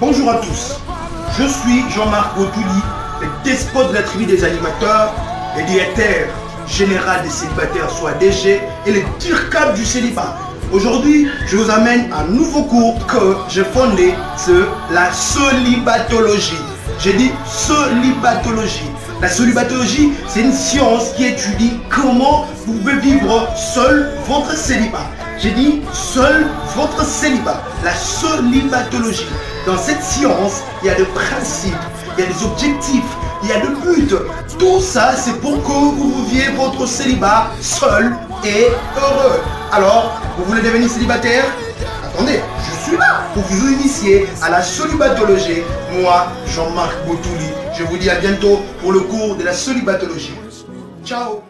Bonjour à tous, je suis Jean-Marc Botouli, le despote de la tribu des animateurs, le directeur général des célibataires, soit DG, et le DIRCAP du célibat. Aujourd'hui, je vous amène un nouveau cours que j'ai fondé sur la celibatologie. J'ai dit celibatologie. La celibatologie, c'est une science qui étudie comment vous pouvez vivre seul votre célibat. J'ai dit seul votre célibat, la celibatologie. Dans cette science, il y a des principes, il y a des objectifs, il y a des buts. Tout ça, c'est pour que vous viviez votre célibat seul et heureux. Alors, vous voulez devenir célibataire? Attendez, je suis là pour vous initier à la celibatologie. Moi, Jean-Marc Botouli, je vous dis à bientôt pour le cours de la celibatologie. Ciao